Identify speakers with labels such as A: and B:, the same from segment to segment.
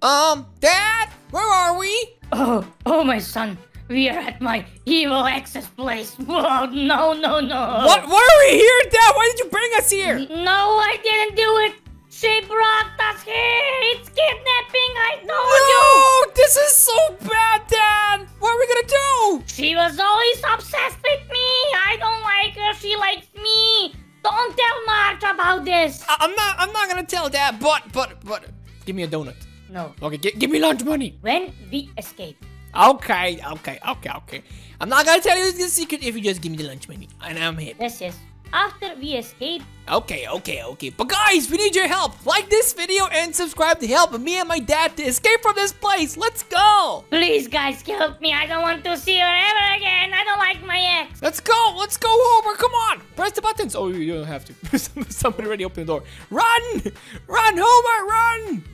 A: Um, Dad, where are we?
B: Oh, oh, my son. We are at my evil ex's place. Whoa, no, no, no.
A: What? Why are we here, Dad? Why did you bring us here?
B: No, I didn't do it. She brought us here. It's kidnapping. I told
A: no, this is so bad, Dad. What are we gonna do?
B: She was always obsessed with me. I don't like her. She likes me. Don't tell Marge about this.
A: I I'm not. I'm not gonna tell Dad. But, but, but, give me a donut.
B: No.
A: Okay, give me lunch money.
B: When we escape.
A: Okay, okay, okay, okay. I'm not gonna tell you the secret if you just give me the lunch money. And I'm here.
B: Yes, yes. After we escape.
A: Okay, okay, okay. But guys, we need your help. Like this video and subscribe to help me and my dad to escape from this place. Let's go.
B: Please, guys, help me. I don't want to see her ever again. I don't like my ex.
A: Let's go. Let's go, Homer. Come on. Press the buttons. Oh, you don't have to. Somebody already opened the door. Run. Run, Homer. Run.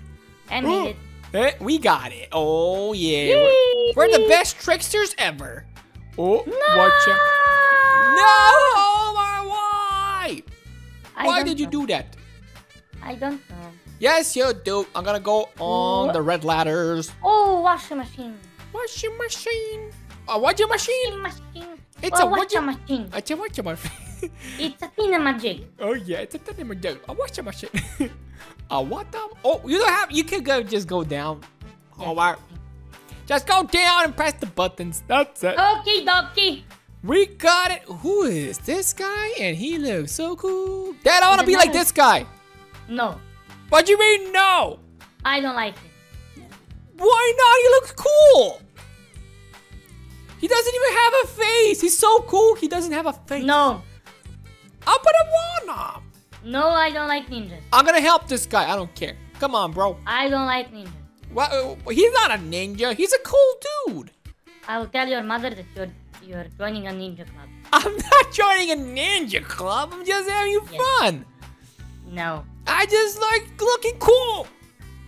B: I made it.
A: Eh, we got it. Oh, yeah. We're, we're, the best tricksters ever. Oh,
B: no!
A: watch out. No, Homer, why?
B: I
A: why did
B: know.
A: you do that?
B: I don't know.
A: Yes, you do. I'm gonna go on the red ladders.
B: Oh, washing machine.
A: Washing machine. A washing machine.
B: Machine.
A: It's
B: oh,
A: a
B: washing machine.
A: It's a washing machine.
B: it's a tina magic.
A: Oh yeah, it's a tina magic. A washing machine. a what the? Oh, you don't have. You can go. Just go down.
B: Yes.
A: Oh wow. Just go down and press the buttons. That's it.
B: Okay, dokie.
A: We got it. Who is this guy? And he looks so cool. Dad, I want to be like this guy.
B: No.
A: What do you mean no?
B: I don't like him.
A: Why not? He looks cool. He doesn't even have a face. He's so cool. He doesn't have a face.
B: No.
A: I'll put him on him.
B: No, I don't like ninjas.
A: I'm gonna help this guy. I don't care. Come on, bro.
B: I don't like ninjas.
A: Well, uh, he's not a ninja. He's a cool dude.
B: I will tell your mother that you're you're joining a ninja club.
A: I'm not joining a ninja club. I'm just having
B: Yes.
A: fun.
B: No.
A: I just like looking cool.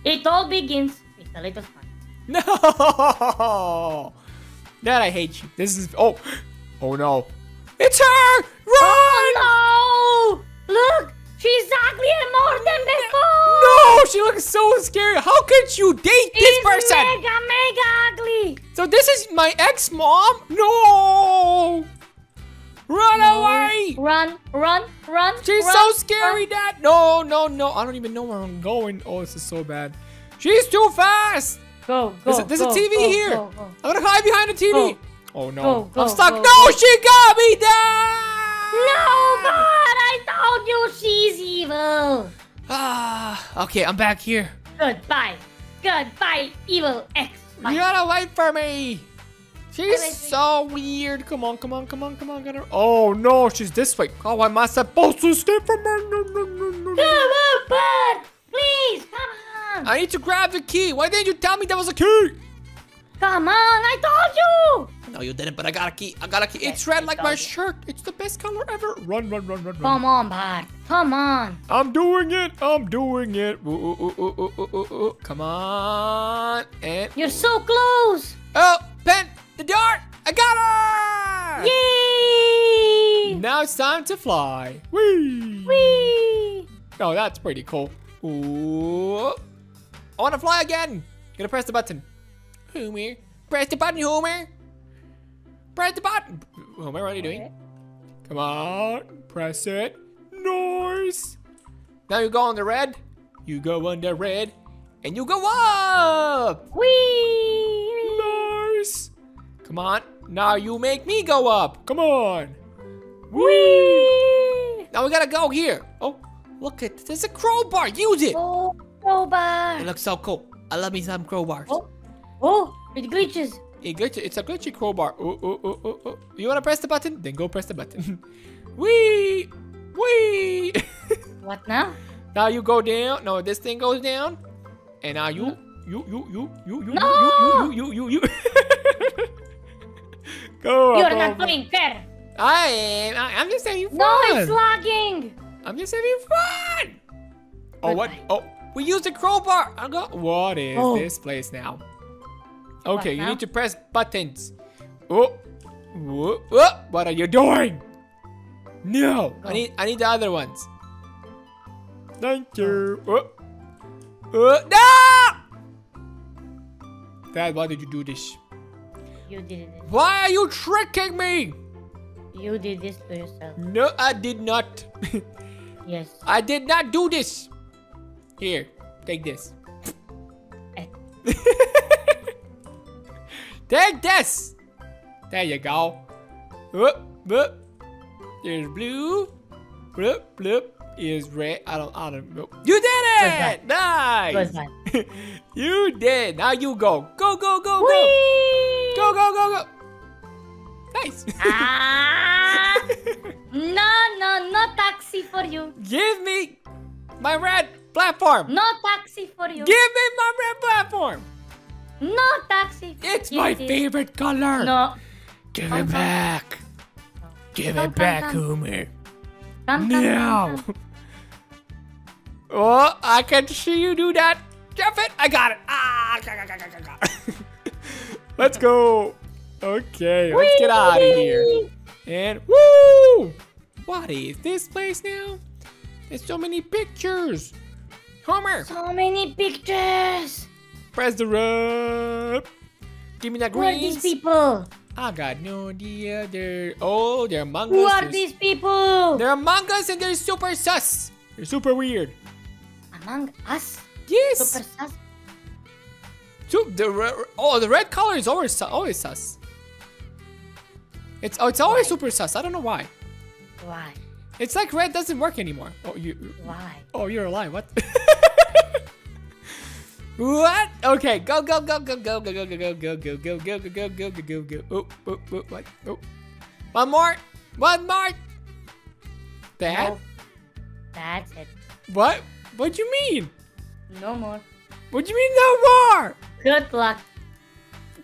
B: It all begins with a little fun.
A: No. Dad, I hate you. This is. Oh. Oh no. It's her. Run.
B: Oh no! Look! She's uglier more than before!
A: No, she looks so scary. How could you date this
B: She's
A: person?
B: mega, mega ugly!
A: So this is my ex-mom? No! Run away!
B: Run, run, run!
A: She's
B: run,
A: so scary,
B: run.
A: Dad. No, no, no. I don't even know where I'm going. Oh, this is so bad. She's too fast.
B: Go, go,
A: There's a, there's
B: go,
A: a TV
B: go,
A: here.
B: go.
A: I'm gonna hide behind the TV. Oh no. I'm stuck. no, she got me, Dad.
B: No, God! I told you she's evil!
A: Ah, okay, I'm back here.
B: Goodbye. Goodbye, evil ex. Bye.
A: You gotta wait for me. She's so weird. Come on, come on, come on, come on. Get her. Oh no, she's this way. How am I supposed to escape from her? No, no, no, no,
B: Come on, bud! Please, come on!
A: I need to grab the key. Why didn't you tell me there was a key?
B: Come on, I told you!
A: No, you didn't, but I got a key. I got a key.
B: Yes,
A: It's red like my
B: you.
A: shirt. It's the best color ever. Run, run, run, run, run.
B: Come on, bud. Come on.
A: I'm doing it. I'm doing it. Ooh, ooh, ooh, ooh, ooh, ooh, ooh, ooh. Come on. And
B: You're so close!
A: oh, pen the dart. I got her.
B: Yay!
A: Now it's time to fly. Whee!
B: Whee!
A: Oh, that's pretty cool. Ooh. I want to fly again. Gonna press the button. Homer. Press the button, Homer. Press the button. Homer, what are you doing? Come on. Press it. Nice. Now you go on the red. You go on the red. And you go up.
B: Whee!
A: Nice. Come on. Now you make me go up. Come on.
B: Whee!
A: Now we gotta go here. Oh, look at there's a crowbar. Use it.
B: Oh, crowbar.
A: It looks so cool. I love me some crowbars.
B: Oh, oh, it glitches.
A: It glitch, it's a glitchy crowbar. Oh, oh, oh, oh, oh. You wanna press the button? Then go press the button. Wee! Wee!
B: What now?
A: now you go down. No, this thing goes down. And now you, you, you, you, you, you,
B: No!
A: you, you, you, you, you, you. go
B: You're
A: up,
B: not
A: up.
B: playing fair.
A: I am. I, I'm just having fun.
B: No, it's lagging.
A: I'm just having fun. Oh, what? Oh, we used a crowbar. I got. What is
B: Oh.
A: this place now? Okay, you
B: now?
A: need to press buttons. Oh, Whoa, oh, what are you doing? No, I need. I need the other ones. Thank you. Oh, oh, oh, no! Dad, why did you do this?
B: You did it.
A: Why are you tricking me?
B: You did this to yourself.
A: No, I did not.
B: Yes.
A: I did not do this. Here, take this. Take this. There you go. Whoop, whoop. There's blue. Bloop, bloop. Is red. I don't, I don't know. You did it! Nice! you did. Now you go. Go, go, go, go. Go, go, go, go. Nice.
B: Ah! no, no, no taxi for you.
A: Give me my red platform.
B: No taxi for you.
A: Give me my red platform.
B: No taxi.
A: It's my
B: it.
A: favorite color.
B: No.
A: Give
B: Come,
A: it
B: come.
A: back. Give
B: Come,
A: it back. Homer.
B: Come, come,
A: Now.
B: come, come.
A: Oh, I can see you do that. Jeff it. I got it. Ah. let's go. Okay, let's get out of here. And woo! What is this place now? There's so many pictures. Homer,
B: So many pictures.
A: Press the red. Give me that green.
B: Who are these people?
A: I got no idea. They're oh, they're Among
B: Who
A: Us.
B: are
A: They're-
B: these people?
A: They're Among Us and they're super sus. They're super weird.
B: Among us?
A: Yes.
B: Super sus?
A: Su- the oh, the red color is always always sus. It's oh, it's always
B: Why?
A: super sus. I don't know why.
B: Why?
A: It's like red doesn't work anymore. Oh, you.
B: Why?
A: Oh, you're alive. What? what? Okay, go go go go go go go go go go go go go go go go go go. Oh, oh, oh, what? Oh. One more. One more. That?
B: That's it.
A: What? What do you mean?
B: No more.
A: What do you mean no more?
B: Good luck.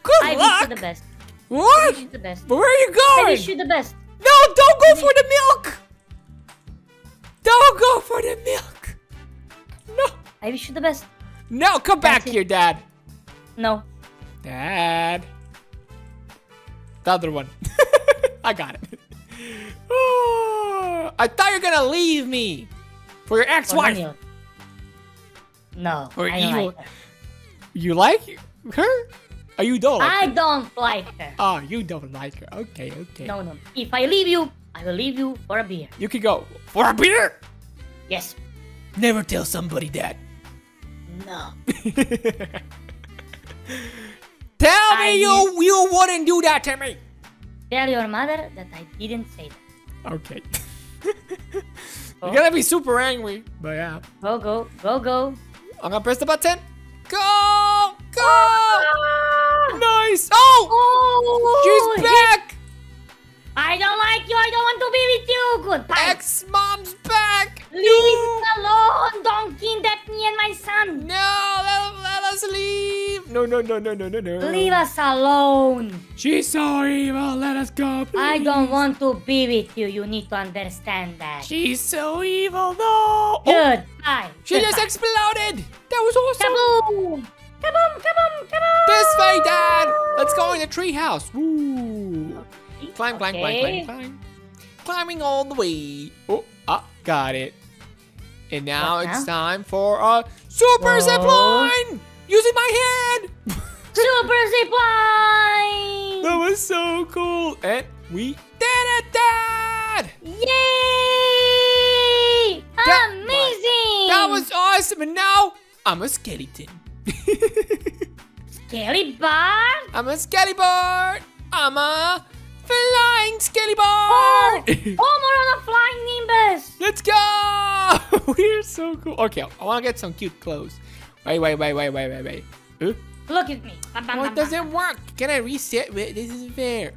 A: Good
B: I wish
A: luck.
B: you the best. I wish you the best.
A: But where are you going?
B: I wish you the best.
A: No, don't go for the milk. Don't go for the milk. No.
B: I wish you the best.
A: No, come back here, Dad.
B: No.
A: Dad. The other one. I got it. Oh, I thought you were gonna leave me for your ex-wife.
B: No.
A: Or
B: I
A: evil.
B: like.
A: You like her? Or you don't like
B: I
A: her?
B: don't like her.
A: Oh, you don't like her. Okay, okay.
B: No, no. If I leave you, I will leave you for a beer.
A: You can go for a beer.
B: Yes.
A: Never tell somebody that.
B: No.
A: Tell
B: I
A: me you you wouldn't do that to me.
B: Tell your mother that I didn't say that.
A: Okay. You're gonna be super angry, but yeah.
B: Go, go, go, go.
A: I'm gonna press the button. Go! Go! Ah! Nice! Oh!
B: Oh!
A: She's back!
B: I don't like you. I don't want to be with you. Goodbye.
A: Ex-mom's back!
B: Leave me alone. Don't kidnap me and my
A: No, no, no, no, no, no, no.
B: Leave us alone.
A: She's so evil. Let us go, please.
B: I don't want to be with you. You need to understand that.
A: She's so evil, though. Oh,
B: Goodbye.
A: she just exploded. That was awesome.
B: Kaboom! Kaboom! Kaboom! Kaboom!
A: This way, Dad. Let's go in the treehouse. Woo! Climb, climb, climb, climb, climb. Climbing all the way. Oh, ah, got it. And now
B: What
A: it's time for a super zip line using my hand.
B: Super zipline!
A: that was so cool. And we did it, Dad.
B: Yay!
A: That-
B: Amazing!
A: That was awesome. And now I'm a skeleton.
B: Skelly Bar?
A: I'm a Skellybird. I'm a flying skelly
B: Oh!
A: bird.
B: Homer on a flying Nimbus!
A: Let's go! We're so cool. Okay, I want to get some cute clothes. Wait, wait, wait, wait, wait, wait, wait. Huh?
B: Look at me.
A: Oh, it doesn't work. Can I reset? Wait, this isn't fair.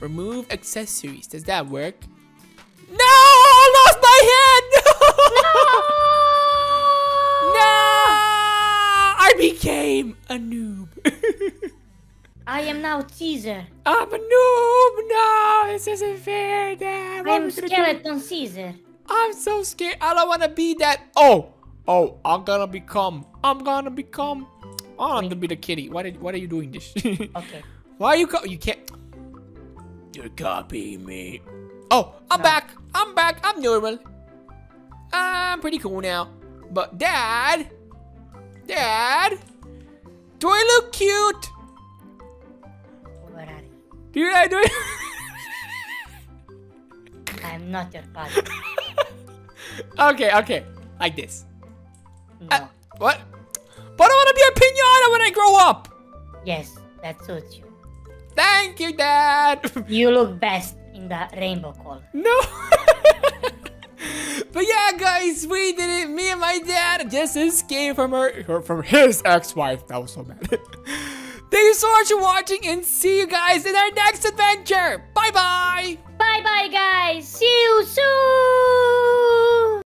A: Remove accessories. Does that work? No! I lost my head! No! No! I became a noob.
B: I am now Caesar.
A: I'm a noob. No, this isn't fair, Dad.
B: I'm? Skeleton Caesar.
A: I'm so scared. I don't want to be that. Oh, oh, I'm gonna become. I'm gonna become. Oh, I'm gonna be the kitty. Why did? Why are you doing this?
B: Okay.
A: Why are you? You can't. You're copying me. Oh, I'm
B: No.
A: back. I'm back. I'm normal. I'm pretty cool now. But Dad, Dad, do I look cute? Do you know do it?
B: I'm not your father.
A: okay, okay. Like this.
B: No.
A: Uh, what? But I want to be a pinata when I grow up.
B: yes, that suits you.
A: Thank you, Dad.
B: You look best in the rainbow color.
A: no. but yeah, guys, we did it. Me and my dad just escaped from her, her from his ex-wife. That was so bad. Thank you so much for watching, and see you guys in our next adventure. Bye bye.
B: Bye bye, guys. See you soon.